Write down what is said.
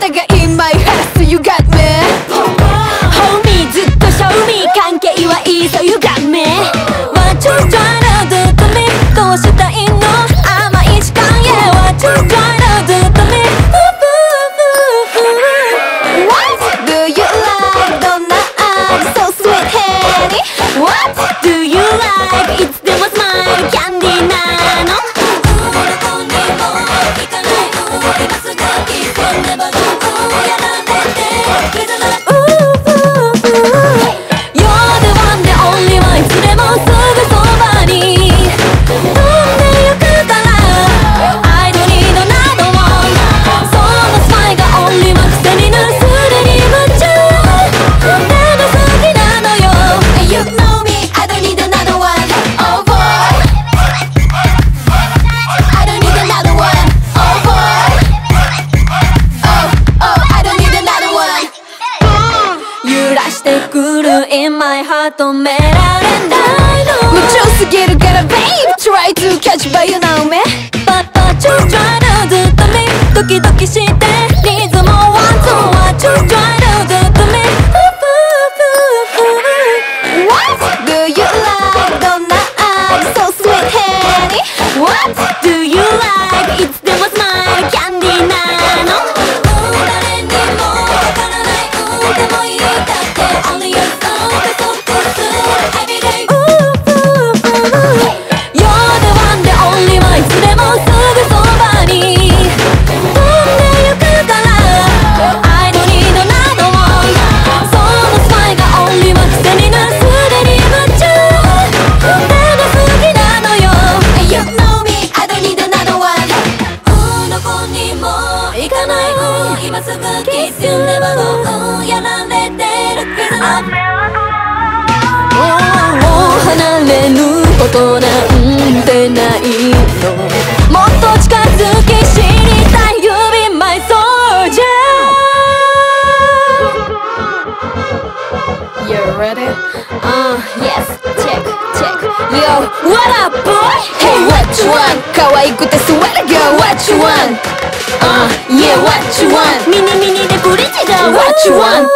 taga in my heart don't matter. And I know 무척 쓰기로 get babe. Try to catch by you now man. ますぶきすんでもやられてるけどなもを離れることなんてないのもっと近づき知りたい You be my soldier You ready? Uh, yes, check, check Yo, what up boy? Hey, what you want? 可愛くて swear what you want? Uh, yeah, what you want 미니미니 내 뿌리지도 what you want